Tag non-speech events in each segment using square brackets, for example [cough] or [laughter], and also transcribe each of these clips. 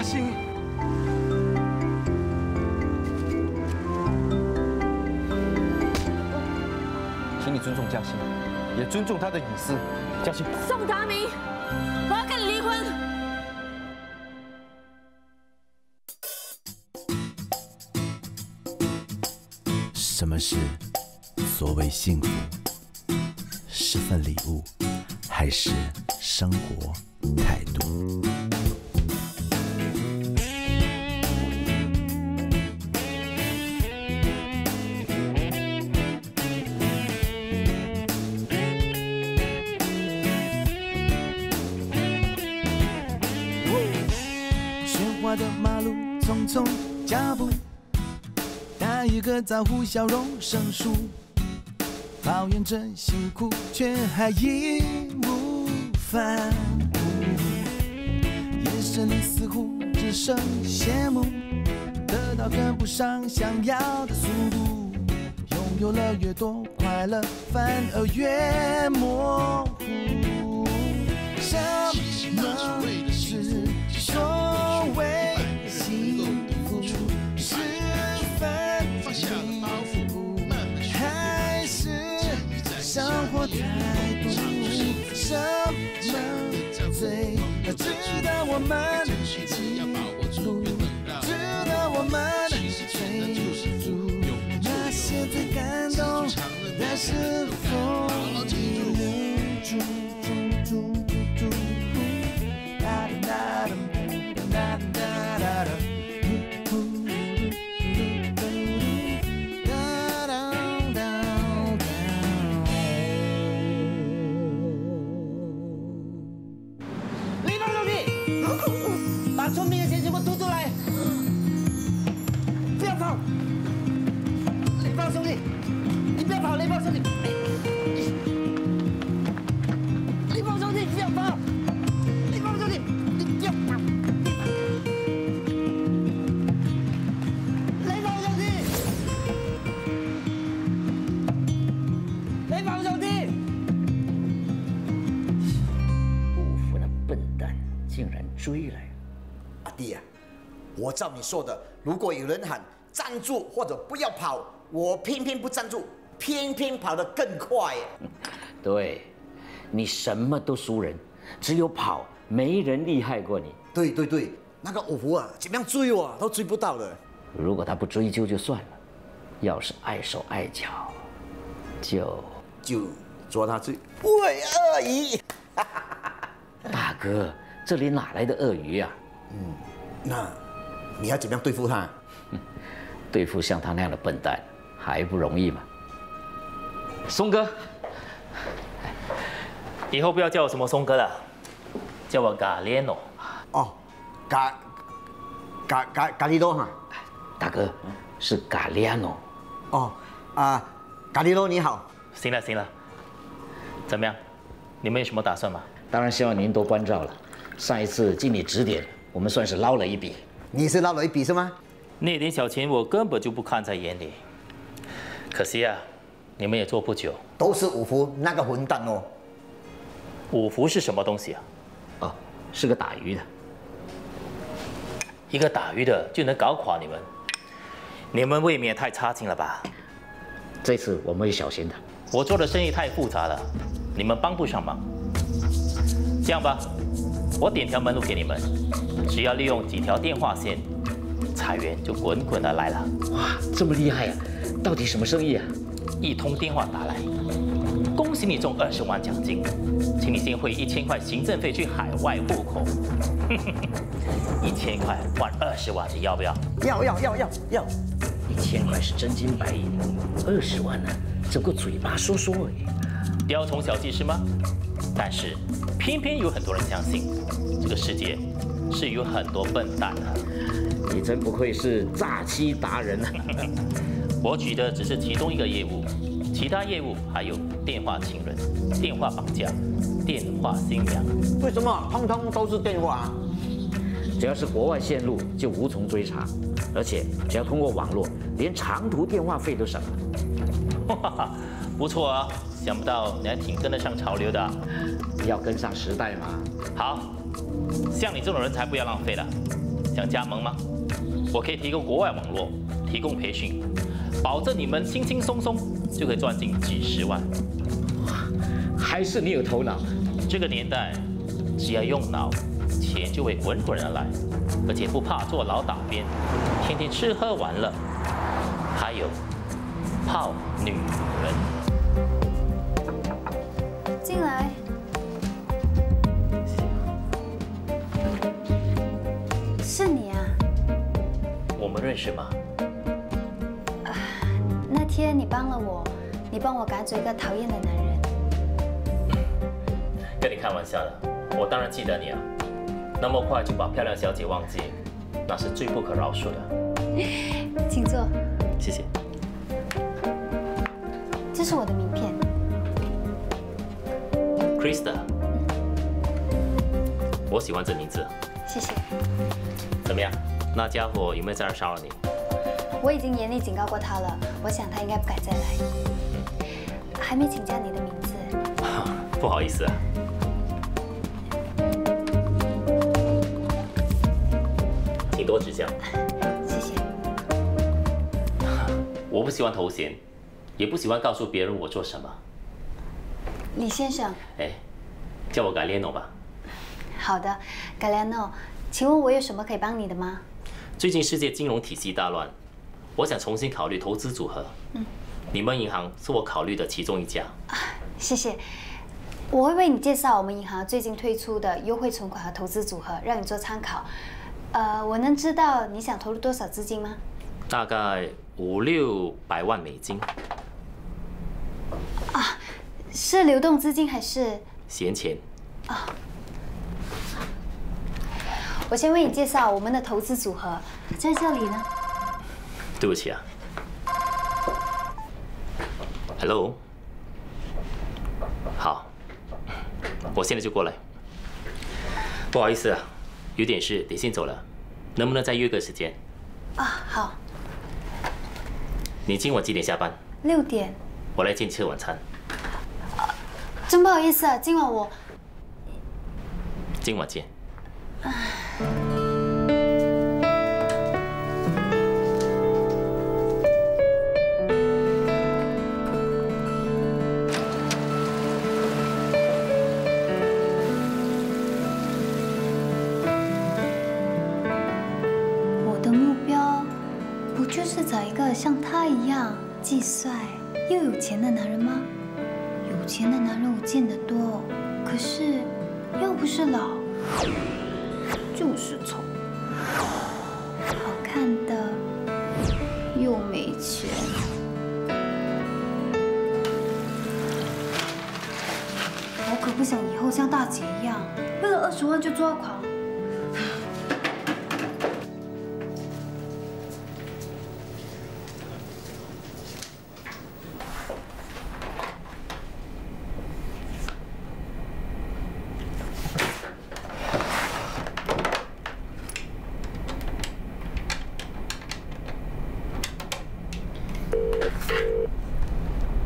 嘉欣，请你尊重嘉欣，也尊重她的隐私。嘉欣，宋达明，我要跟你离婚。什么是所谓幸福？是份礼物，还是生活态度？个招呼，笑容生疏，抱怨着辛苦，却还义无反顾。眼神里似乎只剩羡慕，得到跟不上想要的速度，拥有了越多，快乐反而越模糊。还是生活太不？什么最值得我们记住？值得我们追逐？那些最感动的是否追来了！阿弟啊，我照你说的，如果有人喊站住或者不要跑，我偏偏不站住，偏偏跑得更快。[laughs] 对，你什么都输人，只有跑，没人厉害过你。对对对，那个五福啊，怎么样追我都追不到的。如果他不追究就算了，要是碍手碍脚，就就捉他追。喂，二姨！[laughs] 大哥，这里哪来的鳄鱼啊？那你要怎么样对付他？[laughs] 对付像他那样的笨蛋还不容易吗？松哥，以后不要叫我什么松哥了，叫我嘎列诺。哦，咖咖咖咖喱多哈。大哥是嘎利亚诺。哦啊，咖喱多你好。行了行了，怎么样？你们有什么打算吗？当然希望您多关照了。上一次经你指点，我们算是捞了一笔。你是捞了一笔是吗？那点小钱我根本就不看在眼里。可惜啊，你们也做不久。都是五福那个混蛋哦。五福是什么东西啊？哦，是个打鱼的。一个打鱼的就能搞垮你们？你们未免太差劲了吧？这次我们会小心的。我做的生意太复杂了，你们帮不上忙。这样吧，我点条门路给你们，只要利用几条电话线，财源就滚滚的来了。哇，这么厉害呀、到底什么生意啊？一通电话打来，恭喜你中二十万奖金，请你先汇一千块行政费去海外户口。[laughs] 一千块换二十万，你要不要？要要要要要。一千块是真金白银，二十万呢，只不过嘴巴说说而已。雕虫小技是吗？但是偏偏有很多人相信，这个世界是有很多笨蛋的。你真不愧是诈欺达人啊！[laughs] 我举的只是其中一个业务，其他业务还有电话情人、电话绑架、电话新娘。为什么通通都是电话啊？只要是国外线路就无从追查，而且只要通过网络，连长途电话费都省了。[laughs] 不错啊！想不到你还挺跟得上潮流的啊。要跟上时代嘛。好，像你这种人才不要浪费了。想加盟吗？我可以提供国外网络，提供培训，保证你们轻轻松松就可以赚进几十万。还是你有头脑。这个年代，只要用脑，钱就会滚滚而来，而且不怕坐牢打边，天天吃喝玩乐，还有泡女人。进来。是你啊？我们认识吗？那天你帮了我，你帮我赶走一个讨厌的男人。跟你开玩笑的，我当然记得你啊。那么快就把漂亮小姐忘记，那是最不可饶恕的。请坐，谢谢。这是我的名片。Krista，我喜欢这名字。谢谢。怎么样？那家伙有没有在这儿骚扰你？我已经严厉警告过他了，我想他应该不敢再来。还没请教你的名字，[laughs] 不好意思啊。请多指教。[laughs] 谢谢。[laughs] 我不喜欢头衔，也不喜欢告诉别人我做什么。李先生，哎，叫我 Galeno 吧。好的 g a l a n o 请问我有什么可以帮你的吗？最近世界金融体系大乱，我想重新考虑投资组合。嗯，你们银行是我考虑的其中一家。啊谢谢。我会为你介绍我们银行最近推出的优惠存款和投资组合，让你做参考。呃，我能知道你想投入多少资金吗？大概五六百万美金，是流动资金还是？闲钱。啊我先为你介绍我们的投资组合，在这里呢。对不起啊。Hello。好，我现在就过来。不好意思啊，有点事，得先走了。能不能再约个时间？啊，好，你今晚几点下班？六点。我来接你吃晚餐。真不好意思啊，今晚我今晚见。二十万就抓狂。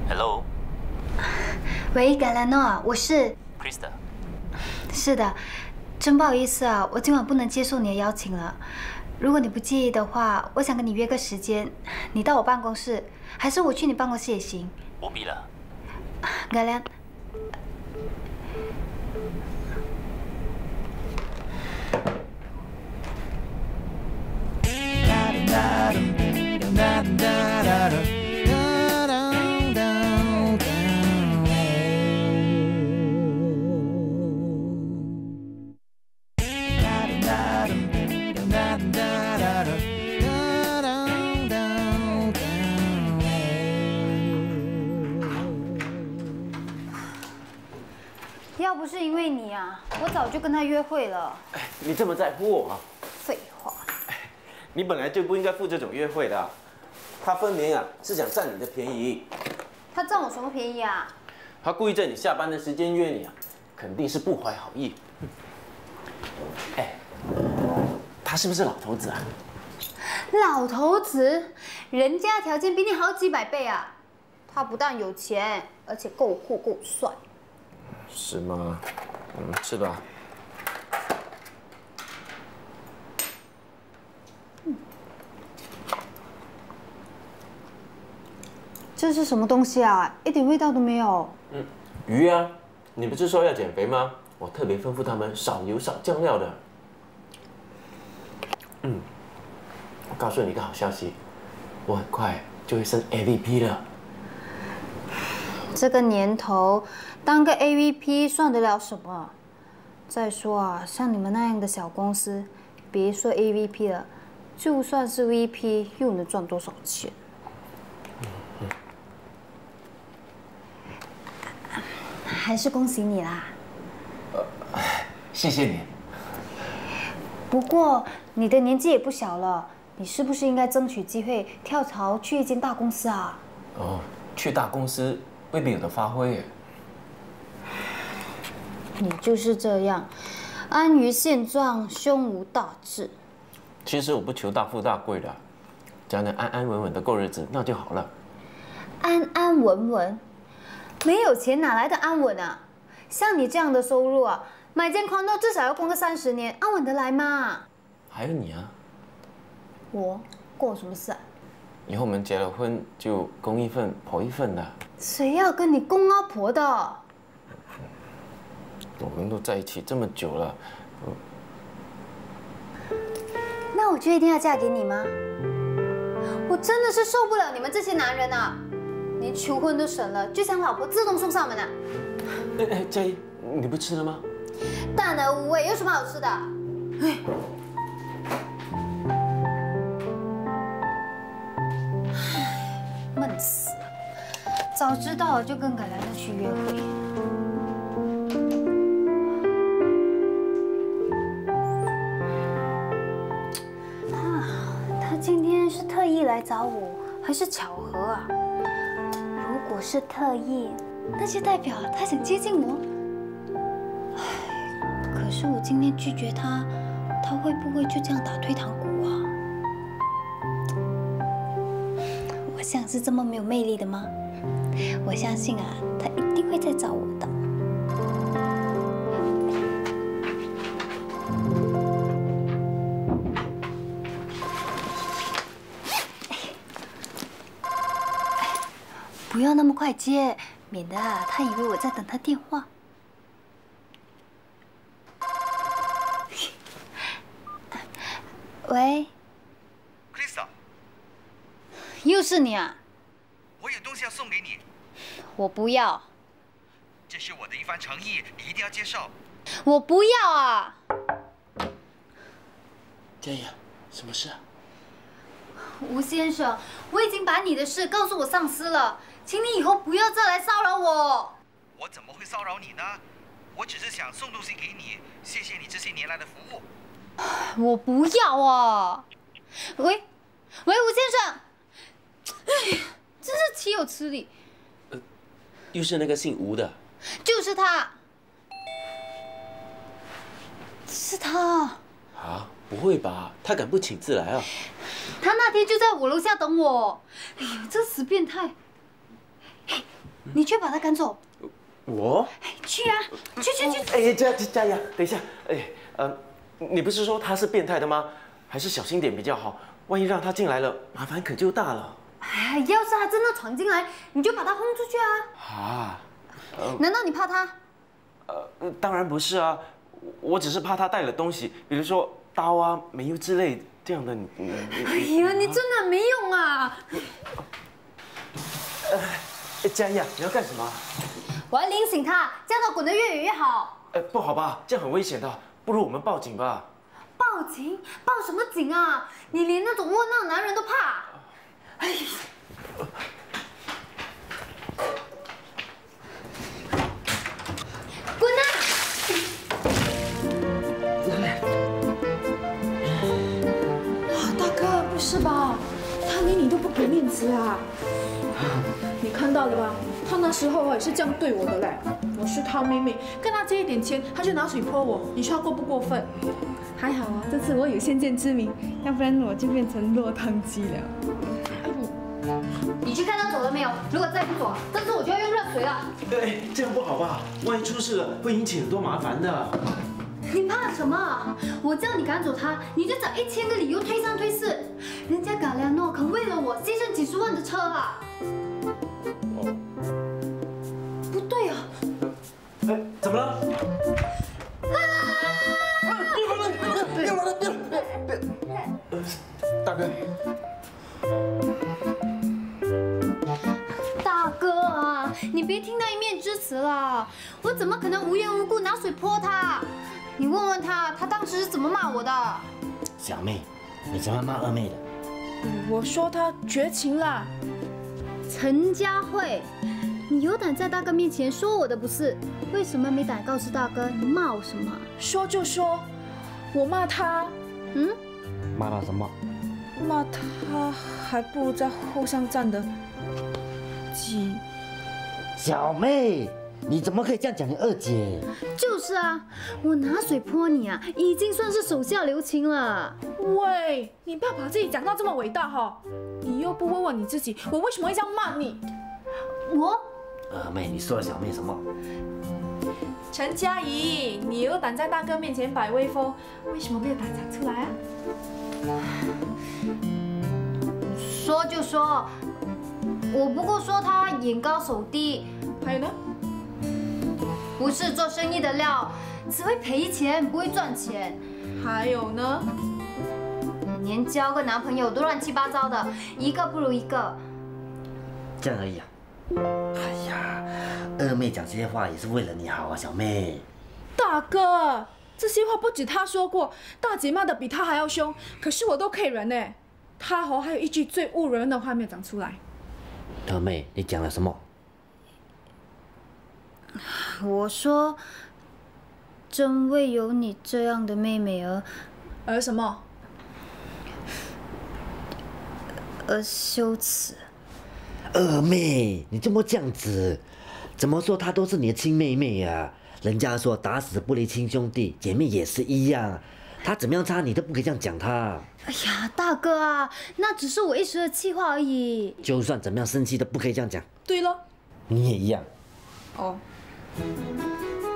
Hello，Krista。喂，改兰诺，我是。是的，真不好意思啊，我今晚不能接受你的邀请了。如果你不介意的话，我想跟你约个时间，你到我办公室，还是我去你办公室也行。不必了。不是因为你啊，我早就跟他约会了。你这么在乎我，废话，你本来就不应该付这种约会的。他分明啊是想占你的便宜，他占我什么便宜啊？他故意在你下班的时间约你啊，肯定是不怀好意。[laughs] 哎，他是不是老头子啊？老头子，人家条件比你好几百倍啊！他不但有钱，而且够酷够帅。是吗？嗯，是吧？这是什么东西啊？一点味道都没有。嗯，鱼啊，你不是说要减肥吗？我特别吩咐他们少油少酱料的。嗯，我告诉你一个好消息，我很快就会升 A V P 了。这个年头，当个 AVP 算得了什么？再说啊，像你们那样的小公司，别说 AVP 了，就算是 VP，又能赚多少钱？还是恭喜你啦！谢谢你。不过你的年纪也不小了，你是不是应该争取机会跳槽去一间大公司啊？哦，去大公司未必有的发挥耶。你就是这样，安于现状，胸无大志。其实我不求大富大贵的，只要能安安稳稳的过日子，那就好了。安安稳稳，没有钱哪来的安稳啊？像你这样的收入啊，买间 condo 至少要供个三十年，安稳得来吗？还有你啊，我关我什么事啊？以后我们结了婚就供一份婆一份的。谁要跟你公阿婆的？我们都在一起这么久了，那我就一定要嫁给你吗？我真的是受不了你们这些男人啊！连求婚都省了，就想老婆自动送上门啊！哎哎，佳怡，你不吃了吗？淡而无味，有什么好吃的？哎，闷死了！早知道就跟凯兰娜去约会。啊，他今天是特意来找我，还是巧合啊？如果是特意，那就代表他想接近我。唉，可是我今天拒绝他，他会不会就这样打退堂鼓啊？我像是这么没有魅力的吗？我相信啊，他一定会再找我的。不要那么快接，免得啊，他以为我在等他电话。喂，Krista，又是你啊！我有东西要送给你，我不要，这是我的一番诚意，你一定要接受。我不要啊！佳怡，什么事啊？吴先生，我已经把你的事告诉我上司了，请你以后不要再来骚扰我。我怎么会骚扰你呢？我只是想送东西给你，谢谢你这些年来的服务。我不要啊！喂，喂，吴先生，哎呀，真是岂有此理！又是那个姓吴的。就是他，是他，啊？不会吧？他敢不请自来啊？他那天就在我楼下等我。哎呀，这死变态！你去把他赶走，我？去啊，去去去！哎，佳佳佳怡啊，等一下，哎，呃，你不是说他是变态的吗？还是小心点比较好，万一让他进来了，麻烦可就大了。哎，要是他真的闯进来，你就把他轰出去啊！啊？难道你怕他？呃，当然不是啊，我只是怕他带了东西，比如说刀啊、煤油之类这样的。哎呀，你真的没用啊！哎，佳怡啊，你要干什么？我要拎醒他，叫他滚得越远越好。哎，不好吧？这样很危险的，不如我们报警吧。报警？报什么警啊？你连那种窝囊的男人都怕？哎呀！滚啊！大哥，不是吧？他连你都不给面子啊！你看到了吧？他那时候也是这样对我的嘞。我是他妹妹，跟他借一点钱，他就拿水泼我。你说他过不过分？还好啊，这次我有先见之明，要不然我就变成落汤鸡了。你去看他走了没有？如果再不走，这次我就要用热水了。哎，这样不好吧？万一出事了，会引起很多麻烦的。你怕什么？我叫你赶走他，你就找一千个理由推三推四。人家嘎良诺可为了我牺牲几十万的车啊！不对啊！哎，怎么了？别别别别别！大哥。面之词了，我怎么可能无缘无故拿水泼他？你问问他，他当时是怎么骂我的？小妹，你怎么骂二妹的？我说他绝情了。陈佳慧，你有胆在大哥面前说我的不是？为什么没胆告诉大哥你骂我什么？说就说，我骂他，嗯，骂他什么？骂他还不如在后巷站的挤。小妹，你怎么可以这样讲你二姐？就是啊，我拿水泼你啊，已经算是手下留情了。喂，你不要把自己讲到这么伟大哈！你又不问问你自己，我为什么会这样骂你？我二妹，你说了小妹什么？陈佳怡，你又胆在大哥面前摆威风，为什么没有胆讲出来啊？说就说，我不过说他眼高手低，还有呢？不是做生意的料，只会赔钱不会赚钱，还有呢？连交个男朋友都乱七八糟的，一个不如一个。这样而已啊。哎呀，二妹讲这些话也是为了你好啊，小妹。大哥，这些话不止他说过，大姐骂的比他还要凶，可是我都可以忍呢。他哦还有一句最误人的话没有讲出来。二妹，你讲了什么？我说，真为有你这样的妹妹而而什么？而羞耻。二妹，你这么这样子？怎么说她都是你的亲妹妹呀、人家说打死不离亲兄弟，姐妹也是一样。她怎么样差你都不可以这样讲她。哎呀，大哥啊，那只是我一时的气话而已。就算怎么样生气都不可以这样讲。对了，你也一样，哦，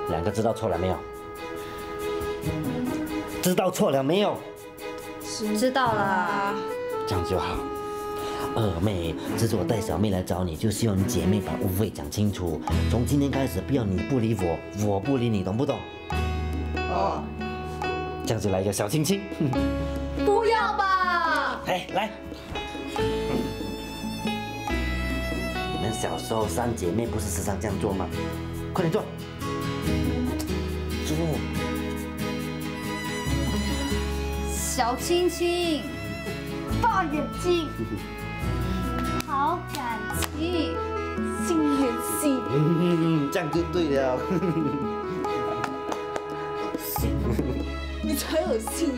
两个知道错了没有？知道错了没有？知道了。这样就好。二妹，这次我带小妹来找你，就希望你姐妹把误会讲清楚。从今天开始，不要你不理我，我不理你，懂不懂？哦，这样就来一个小亲亲。不要吧！哎，来。你们小时候三姐妹不是时常这样做吗？快点做。做。小亲亲，大眼睛，好感情，心连心。嗯，这样就对了。[laughs] 你才有心！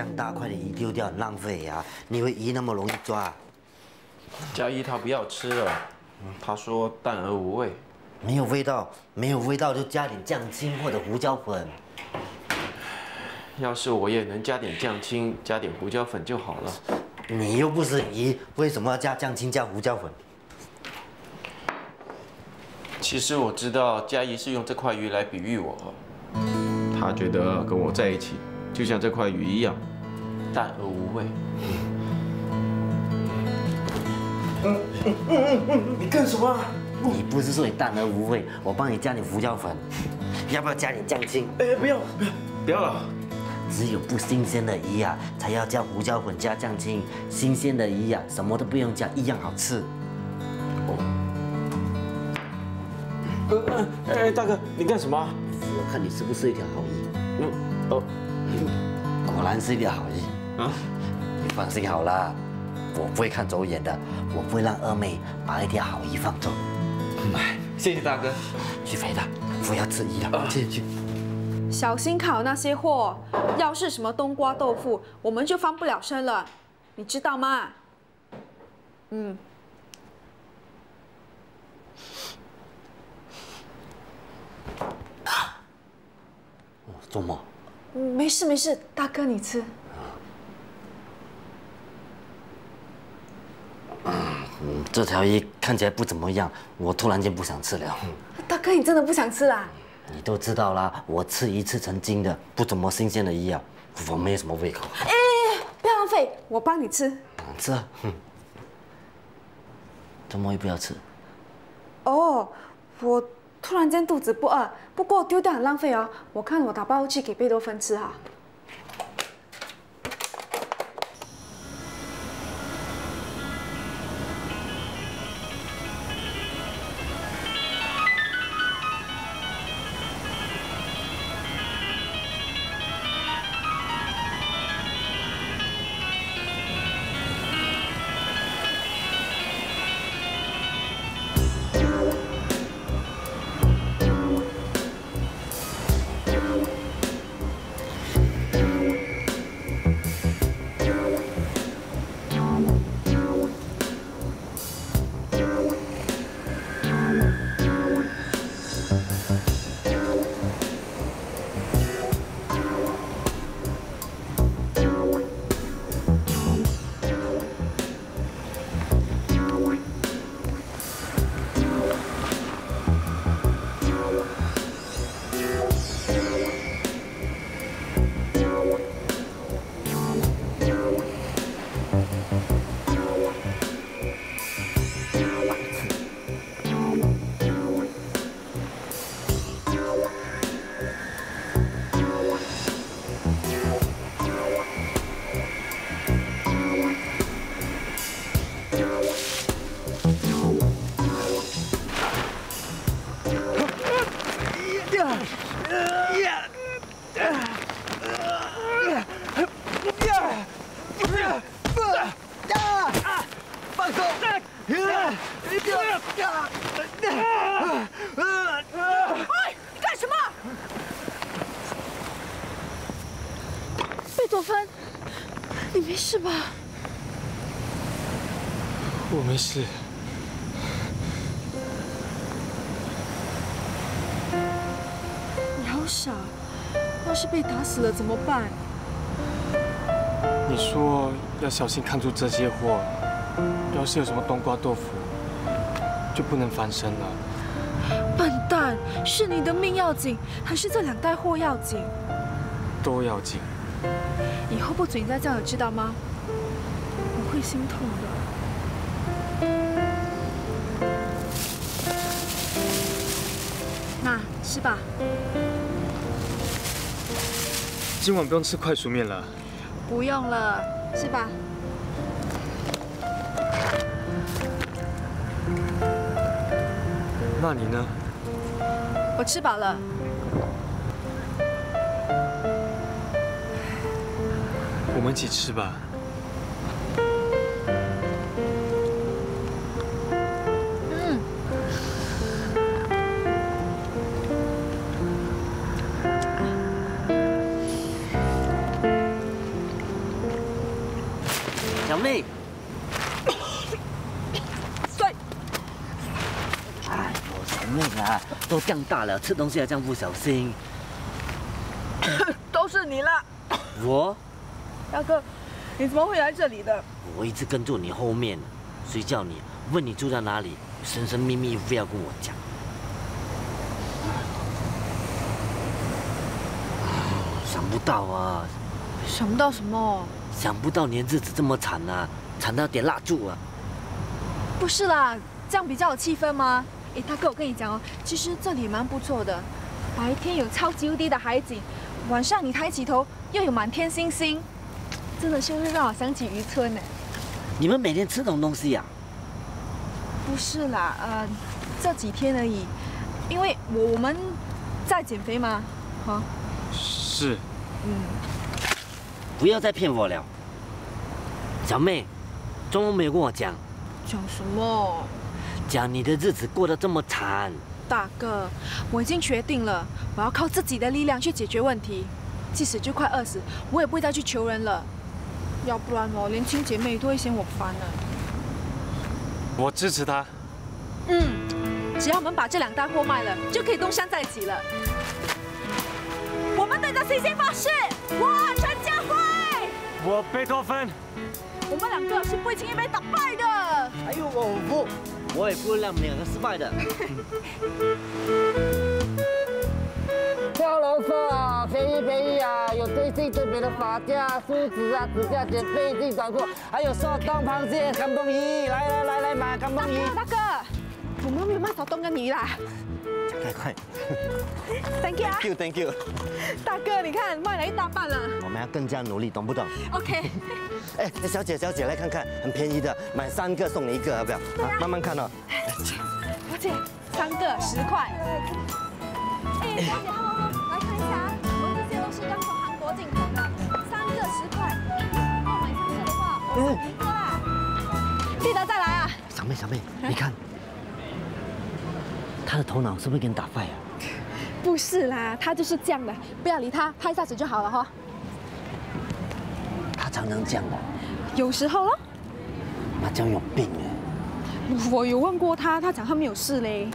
这样大块的鱼丢掉很浪费呀、你以为鱼那么容易抓？嘉怡他不要吃了，他说淡而无味。没有味道，没有味道就加点酱青或者胡椒粉。要是我也能加点酱青，加点胡椒粉就好了。你又不是鱼，为什么要加酱青加胡椒粉？其实我知道嘉怡是用这块鱼来比喻我，她觉得跟我在一起就像这块鱼一样，淡而无味。你干什么？你不是说你淡而无味，我帮你加点胡椒粉，要不要加点酱青？哎，不要，不要，不要了。只有不新鲜的鱼啊，才要加胡椒粉加酱青。新鲜的鱼啊，什么都不用加，一样好吃。呃呃，哎，大哥，你干什么？我看你是不是一条好鱼？嗯，哦，果然是一条好鱼。啊，你放心好了，我不会看走眼的，我不会让二妹把一条好鱼放走。哎，[laughs] 谢谢大哥。去肥的，不要吃鱼了，去去。小心烤那些货，要是什么冬瓜豆腐，我们就翻不了身了，你知道吗？嗯。做梦。嗯没事没事，大哥你吃。嗯，这条鱼看起来不怎么样，我突然间不想吃了。大哥你真的不想吃啦？你都知道啦，我吃一次成精的，不怎么新鲜的鱼啊，我没有什么胃口。哎不要浪费，我帮你吃。吃啊，哼怎么也不要吃？哦，我突然间肚子不饿，不过丢掉很浪费哦。我看我打包去给贝多芬吃哈。吧？我没事。你好傻，要是被打死了怎么办？你说要小心看住这些货，要是有什么冬瓜豆腐，就不能翻身了。笨蛋，是你的命要紧，还是这两袋货要紧？都要紧。以后不准再这样，知道吗？我会心痛的。那吃吧。今晚不用吃快熟面了。不用了，吃吧。那你呢？我吃饱了。我们一起吃吧。嗯。小妹，[coughs] 对。哎呦，小妹啊，都这样大了，吃东西还这样不小心。[coughs] 都是你了，我大哥，你怎么会来这里的？我一直跟住你后面，谁叫你问你住在哪里，神神秘秘非要跟我讲。想不到啊，想不到什么？想不到你的日子这么惨啊，惨到点蜡烛啊！不是啦，这样比较有气氛吗？哎，大哥，我跟你讲哦，其实这里蛮不错的，白天有超级无敌的海景，晚上你抬起头又有满天星星，真的是会让我想起渔村呢。你们每天吃这种东西呀、不是啦，呃，这几天而已，因为我我们在减肥嘛，哈。是。嗯。不要再骗我了，小妹，中午没有跟我讲，讲什么？讲你的日子过得这么惨。大哥，我已经决定了，我要靠自己的力量去解决问题，即使就快饿死，我也不会再去求人了。要不然我，连亲姐妹都会嫌我烦呢。我支持他。嗯，只要我们把这两单货卖了，就可以东山再起了。我们对着 CC 发誓，我陈家辉，我贝多芬，我们两个是不会轻易被打败的。还有我不，我也不会让你们两个失败的。[laughs] 快，高楼色啊，便宜便宜啊，有最新最美的发夹、梳子啊、指甲剪、背镜、短裤，还有手动螃蟹、干冬鱼，来来来来买干冬鱼。大哥，我们没有卖手动跟鱼啦。快快 Thank you 啊，，Thank you，Thank you，大哥，你看卖了一大半了。我们要更加努力，懂不懂？OK，哎，小姐小姐来看看，很便宜的，买三个送你一个，要不要？啊慢慢看哦。小姐三个十块。哎，小姐，我们这些都是刚从韩国进口的，三个十块。购买三个的话，我送你一个啦。记得再来啊！小妹小妹，你看，他的头脑是不是给你打坏啊？不是啦，他就是这样的，不要理他，拍下去就好了哈。他常常这样的，有时候咯，他这样有病哎，我有问过他，他讲他没有事嘞，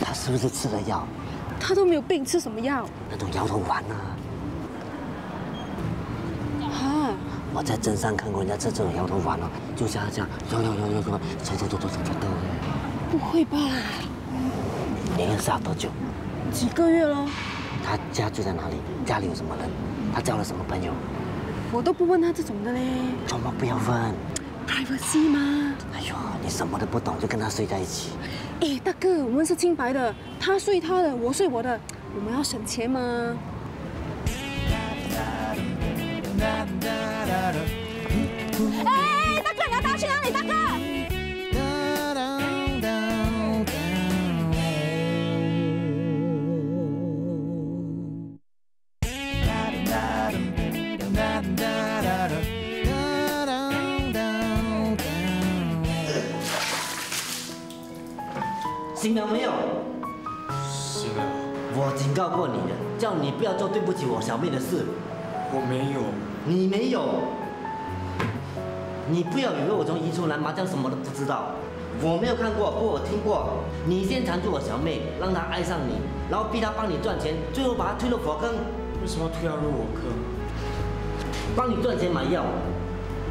他是不是吃了药？他都没有病，吃什么药？那种摇头丸啊？啊，我在镇上看过人家吃这种摇头丸哦，就像他这样摇摇摇摇摇，走走走走走走走，不会吧？你认识他多久？几个月咯，他家住在哪里？家里有什么人？他交了什么朋友？我都不问他这种的嘞怎么不要问？，privacy 吗？哎呦，你什么都不懂就跟他睡在一起，哎，大哥，我们是清白的，他睡他的，我睡我的，我们要省钱嘛。醒了没有？醒了，我警告过你的，叫你不要做对不起我小妹的事。我没有，你没有，你不要以为我从宜春来麻将什么都不知道。我没有看过，不过我听过。你先缠住我小妹，让她爱上你，然后逼她帮你赚钱，最后把她推入火坑，为什么要推她入火坑？帮你赚钱买药，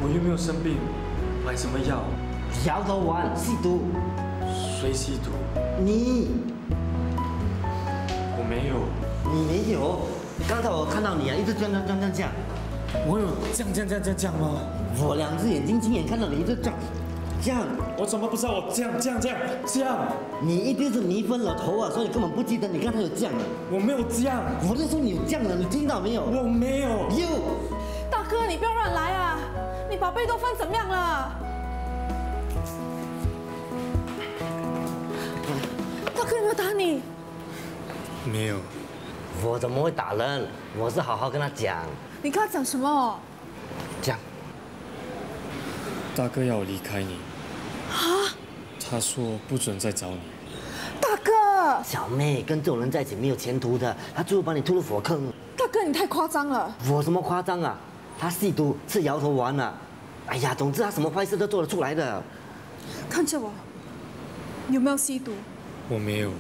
我又没有生病，买什么药？摇头丸、吸毒。谁吸毒？你，我没有。你没有。刚才我看到你啊，一直这样这样这样这样。我有这样这样这样这样这样吗？我两只眼睛亲眼看到你一直这样，这样。我怎么不知道我这样这样这样这样？你一定是迷昏了头啊，所以你根本不记得你刚才有这样的。我没有这样，我就说你有这样的，你听到没有？我没有。有。大哥，你不要乱来啊！你把贝多芬怎么样了？哥有没有打你？没有。我怎么会打人？我是好好跟他讲。你跟他讲什么？讲。大哥要我离开你，啊？他说不准再找你。大哥，小妹跟这种人在一起没有前途的，他最后把你推入火坑。大哥，你太夸张了。我什么夸张啊？他吸毒，吃摇头丸啊。哎呀，总之他什么坏事都做得出来的。看着我，你有没有吸毒？我没有。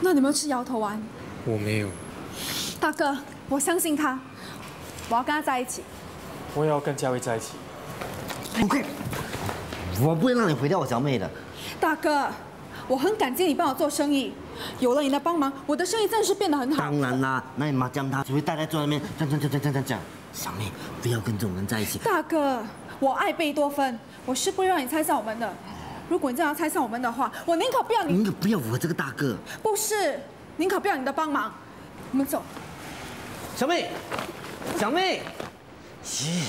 那你们吃摇头丸？我没有。大哥，我相信他，我要跟他在一起。我也要跟佳薇在一起。不会，我不会让你毁掉我小妹的。大哥，我很感激你帮我做生意，有了你的帮忙，我的生意暂时变得很好。当然啦，那你麻将他只会呆呆坐在那边，这样这样这样这样这样这样。小妹，不要跟这种人在一起。大哥，我爱贝多芬，我是不会让你猜上我们的。如果你真的要拆散我们的话，我宁可不要你。宁可不要我这个大哥。不是，宁可不要你的帮忙。我们走。小妹，小妹，咦，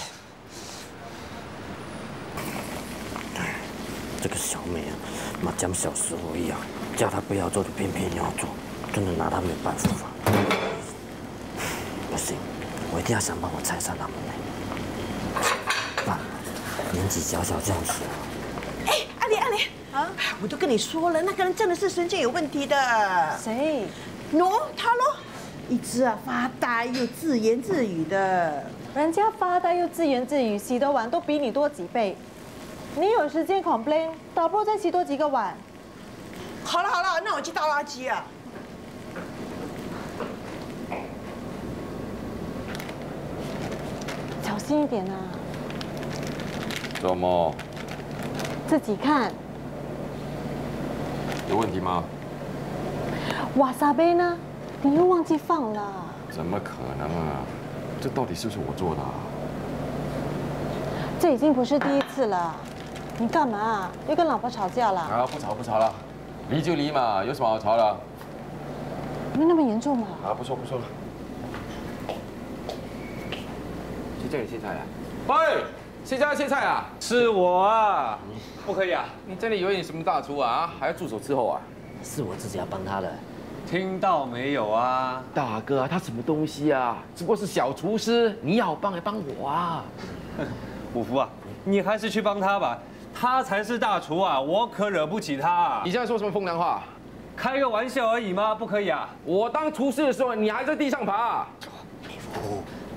这个小妹啊，妈讲小时候一样，叫她不要做就偏偏要做，真的拿她没办法。不行，我一定要想办法拆散他们。爸，年纪小小这样子。哎，阿莲阿莲啊，我都跟你说了，那个人真的是神经有问题的。谁？喏，他咯，一直啊发呆又自言自语的。人家发呆又自言自语，洗的碗都比你多几倍。你有时间 complain，倒不如再洗多几个碗。好了好了，那我去倒垃圾啊。小心一点啊，怎么自己看。有问题吗？瓦萨杯呢？你又忘记放了。怎么可能啊？这到底是不是我做的啊？这已经不是第一次了。你干嘛？又跟老婆吵架了？啊，不吵不吵了，离就离嘛，有什么好吵的？没那么严重嘛？啊，不说不说了。谁叫你切菜啊？喂，谁叫他切菜啊？是我啊，不可以啊！你真的以为你什么大厨啊？啊，还要助手伺候啊？是我自己要帮他的。听到没有啊？大哥，他什么东西啊？只不过是小厨师，你要帮来帮我啊！[laughs] 五福啊，你还是去帮他吧，他才是大厨啊，我可惹不起他啊！你现在说什么风凉话？开个玩笑而已吗？不可以啊！我当厨师的时候，你还在地上爬。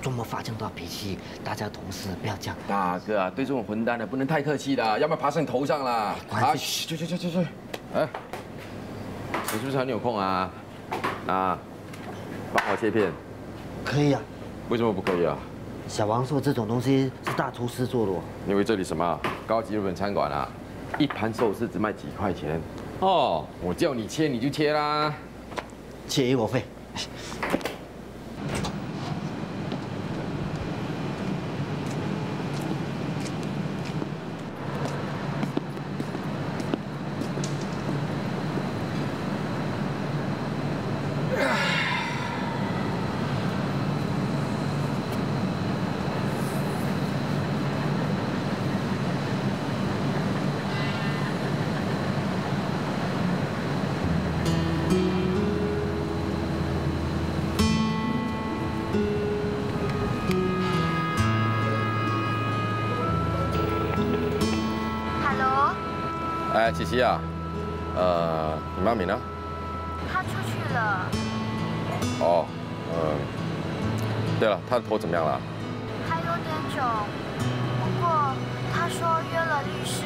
这么发这么大脾气，大家同事不要这样。大哥啊，对这种混蛋的不能太客气的，要不然爬上你头上了。啊，去去去去去！哎，你是不是很有空啊？啊，帮我切片。可以啊。为什么不可以啊？小王说这种东西是大厨师做的。因为这里什么高级日本餐馆啊，一盘寿司只卖几块钱。哦，我叫你切你就切啦，切一我费。哎，琪琪啊，呃，你妈咪呢？她出去了，哦，嗯，对了，她的头怎么样了？还有点肿，不过她说约了律师。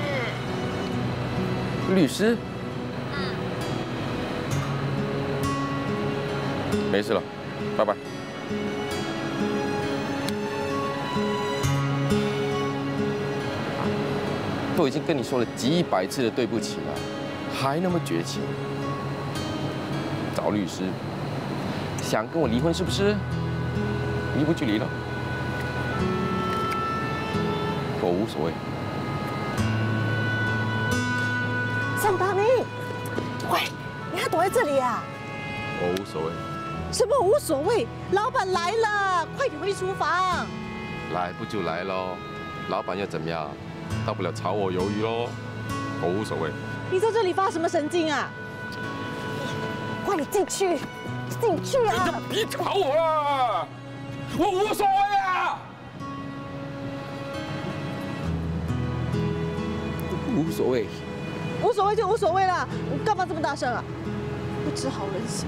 律师？嗯，没事了，拜拜。都已经跟你说了几百次的对不起了，还那么绝情，找律师，想跟我离婚是不是？离不就离了，我无所谓。宋大明，喂，你还躲在这里啊？我无所谓，什么无所谓？老板来了，快点回厨房。来不就来喽，老板要怎么样？大不了炒我鱿鱼喽，我无所谓。你在这里发什么神经啊？快点进去，进去啊！别吵我了，我无所谓啊，无所谓。无所谓就无所谓了，你干嘛这么大声啊？不知好人心。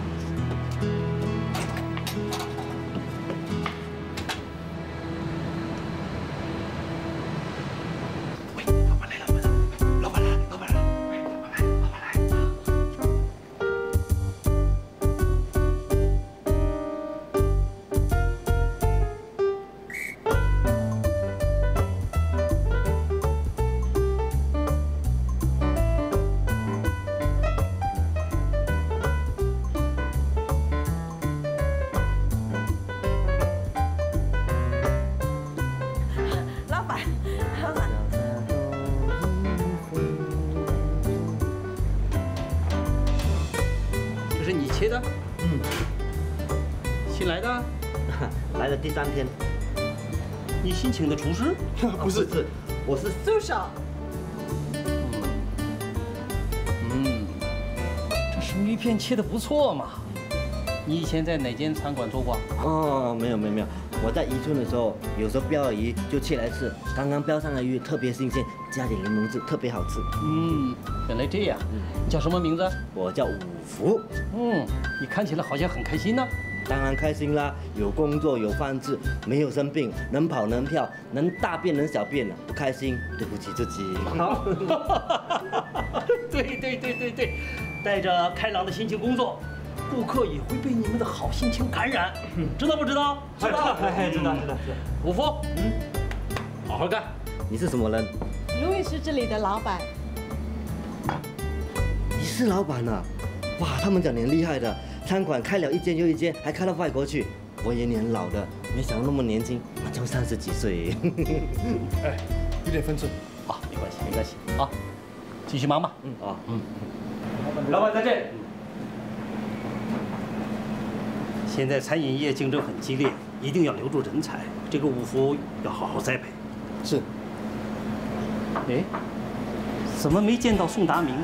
新来的？[laughs] 来的第三天。你新请的厨师？[laughs] 不是，是我是助手。嗯，这生鱼片切的不错嘛。你以前在哪间餐馆做过？哦，没有没有没有，我在宜春的时候，有时候标了鱼就切来吃，刚刚标上的鱼特别新鲜，加点柠檬汁，特别好吃。嗯，原来这样。你叫什么名字？我叫五福。嗯，你看起来好像很开心呢。当然开心啦，有工作有饭吃，没有生病，能跑能跳，能大便能小便了，不开心对不起自己。[laughs] 好，对对对对对，带着开朗的心情工作，顾客也会被你们的好心情感染，[laughs] 知道不知道？知道哎 [laughs] 知道知道。五福，嗯，好好干。你是什么人？路易是这里的老板。你是老板啊？哇，他们讲你很厉害的，餐馆开了一间又一间，还开到外国去。我也年老的，没想到那么年轻，麻将三十几岁。[laughs] 哎，有点分寸。好，没关系，没关系。好，继续忙吧。嗯啊嗯。老板再见。现在餐饮业竞争很激烈，一定要留住人才。这个五福要好好栽培。是。哎，怎么没见到宋达明？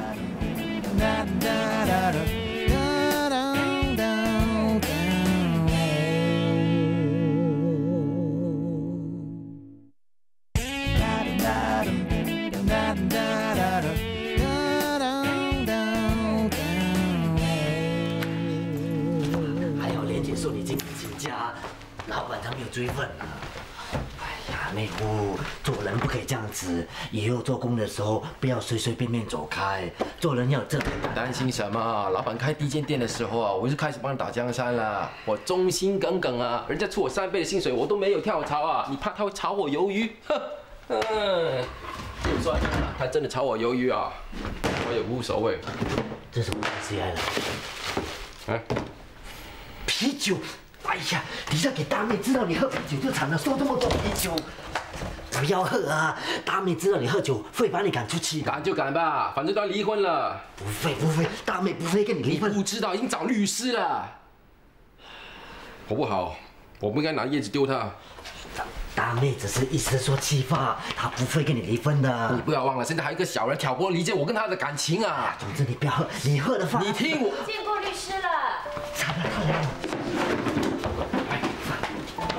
可以这样子，以后做工的时候不要随随便便走开，做人要有这个。担心什么？老板开第一间店的时候啊，我就开始帮他打江山了。我忠心耿耿啊，人家出我三倍的薪水，我都没有跳槽啊。你怕他会炒我鱿鱼？哼，嗯，就算了，他真的炒我鱿鱼啊，我也无所谓。这什么东西来了？哎，啤酒。哎呀，你要给大妹知道你喝啤酒就惨了，说这么多啤酒，不要喝啊！大妹知道你喝酒会把你赶出去。赶就赶吧，反正都要离婚了。不会不会，大妹不会跟你离婚。不知道，已经找律师了。好不好，我不应该拿叶子丢他。大妹只是一时说气话，她不会跟你离婚的。你不要忘了，现在还有一个小人挑拨离间我跟他的感情啊！总之你不要喝，你喝的话，你听我。见过律师了。差不多。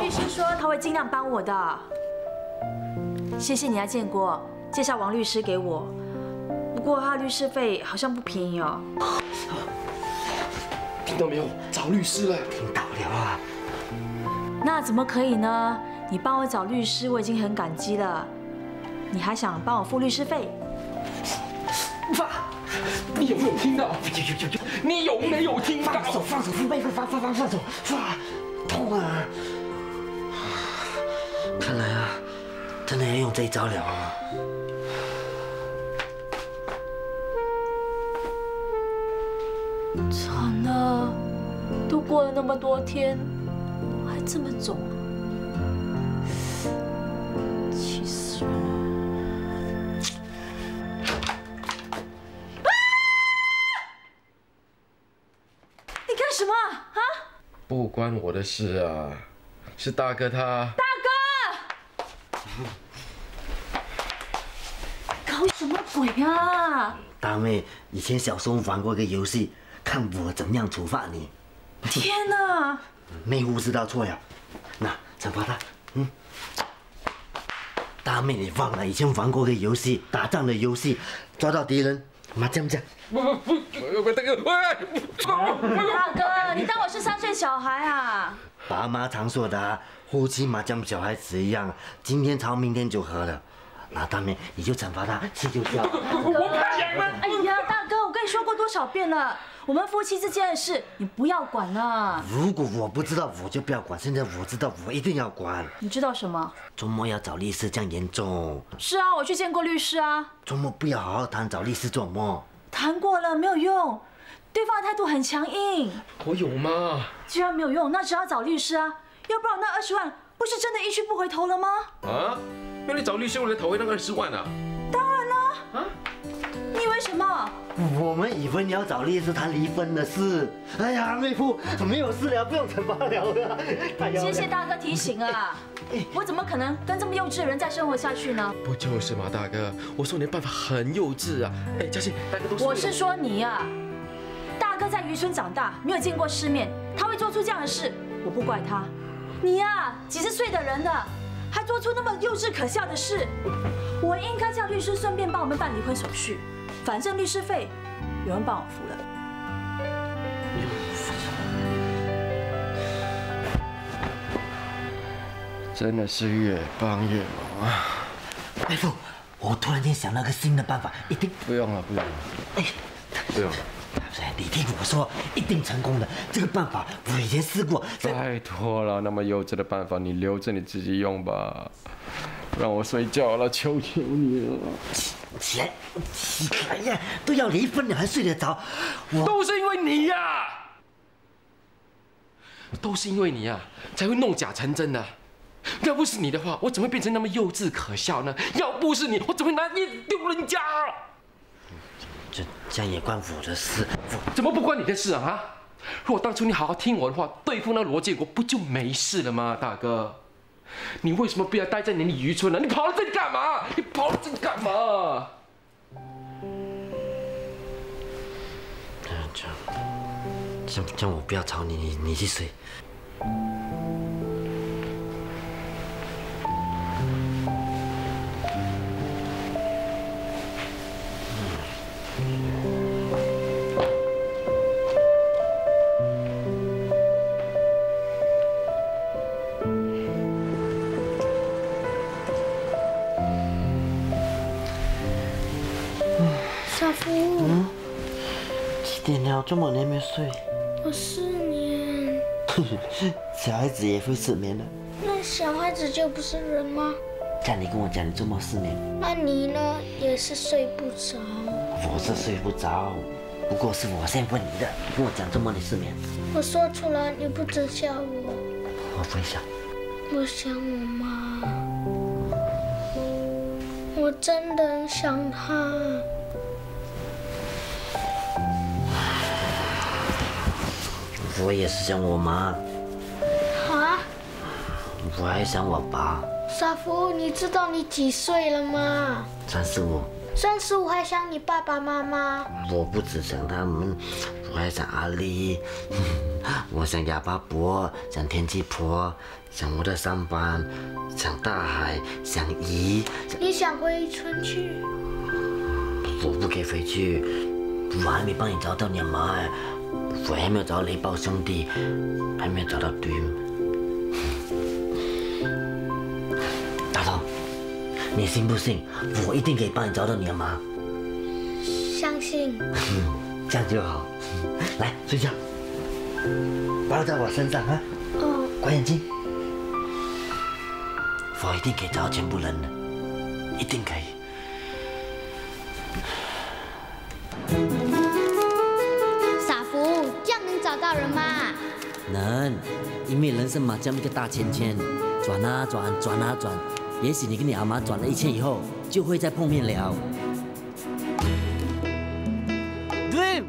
律师说他会尽量帮我的。谢谢你啊，建国，介绍王律师给我。不过他的律师费好像不便宜哦。听到没有？找律师了。听到了啊。那怎么可以呢？你帮我找律师，我已经很感激了。你还想帮我付律师费？爸，你有没有听到？你有没有听到？放手，放手，放手，放放放放手，放，痛啊！的要用这一招了啊！惨了，都过了那么多天，还这么肿，气死人了！你干什么啊？不关我的事啊，是大哥他。大哥，搞什么鬼啊？大妹，以前小时候玩过一个游戏，看我怎么样处罚你。天哪！妹夫知道错呀，那惩罚他。嗯，大妹，你忘了以前玩过一个游戏，打仗的游戏，抓到敌人，麻将将。不不不，大哥，喂！大哥，你当我是三岁小孩啊？爸妈常说的啊，夫妻麻将小孩子一样，今天吵，明天就和了。那大妹，你就惩罚他，气就消。[laughs] 我怕你们！哎呀，大哥，我跟你说过多少遍了，我们夫妻之间的事，你不要管了。如果我不知道，我就不要管。现在我知道，我一定要管。你知道什么？周末要找律师，这样严重。是啊，我去见过律师啊。周末不要好好谈，找律师做么？谈过了没有用，对方的态度很强硬。我有吗？既然没有用，那只好找律师啊，要不然那二十万不是真的一去不回头了吗？啊？那你找律师为了讨回那个二十万啊？当然了。啊？你以为什么？我们以为你要找律师谈离婚的事。哎呀，妹夫，没有事了，不用惩罚了 [laughs] 的。谢谢大哥提醒啊！[laughs] 我怎么可能跟这么幼稚的人再生活下去呢？不就是嘛，大哥，我说你的办法很幼稚啊！哎，嘉欣，大哥都是。我是说你呀，大哥在渔村长大，没有见过世面，他会做出这样的事，我不怪他。你呀，几十岁的人了。还做出那么幼稚可笑的事，我应该叫律师顺便帮我们办离婚手续，反正律师费有人帮我付了。真的是越帮越忙啊！大夫，我突然间想到个新的办法，一定不用了，不用了。哎，不用了。你听我说，一定成功的。这个办法我以前试过。拜托了，那么幼稚的办法，你留着你自己用吧。让我睡觉了，求求你了。起来，起来呀！都要离婚了还睡得着？我都是因为你呀！都是因为你啊，才会弄假成真的。要不是你的话，我怎么会变成那么幼稚可笑呢？要不是你，我怎么会拿你丢人家？这这样也关我的事，怎么不关你的事啊？啊！如果当初你好好听我的话，对付那罗建国不就没事了吗？大哥，你为什么不要待在你的渔村呢？你跑到这里干嘛？你跑到这里干嘛？这样，这样，这样我不要吵你，你你去睡。了？这么年没睡？我失眠。[laughs] 小孩子也会失眠的。那小孩子就不是人吗？像你跟我讲，你这么失眠，那你呢？也是睡不着。我是睡不着，不过是我先问你的。你跟我讲这么你失眠，我说出来你不准笑我。我不会笑。我想我妈，我真的很想她。我也是想我妈，啊，我还想我爸。傻福，你知道你几岁了吗？三十五，三十五还想你爸爸妈妈？我不只想他们，我还想阿丽，[laughs] 我想哑巴伯，想天气婆，想我的上班，想大海，想姨。你想回村去？我不可以回去，我还没帮你找到你妈哎，我还没有找到雷暴兄弟，还没有找到对。大头，你信不信？我一定可以帮你找到你的妈。相信。嗯，[laughs] 这样就好。来睡觉，包在我身上啊。哦。关眼睛，我一定可以找到全部人的，一定可以。到人吗？能，因为人生嘛，这么一个大圈圈，转啊转，转啊转，也许你跟你阿妈转了一圈以后，就会再碰面了。对，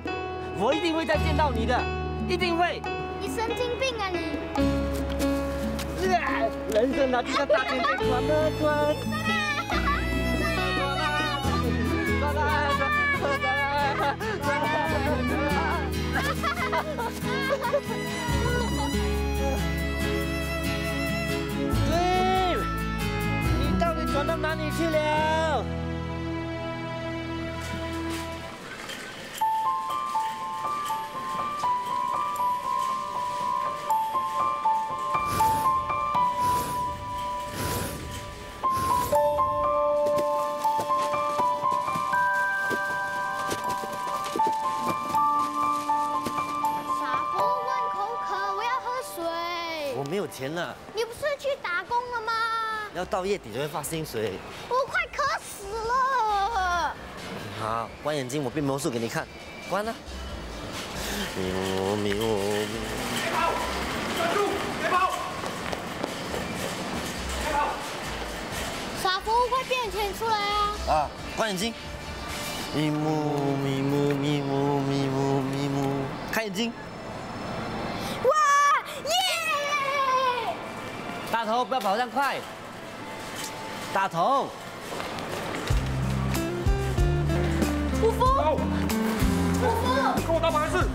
我一定会再见到你的，一定会。你神经病啊你！人生啊，就像大圈圈转啊转。对，[laughs] 你到底转到哪里去了？钱了，你不是去打工了吗？要到月底才会发薪水。我快渴死了。好，关眼睛，我变魔术给你看。关了。咪呜咪呜咪。别跑！站住！别跑！别跑！傻福，快变钱出来啊！啊，关眼睛。咪咪咪咪咪木咪木咪大头，不要跑这样快。大头，五峰，五峰，跟我打牌室。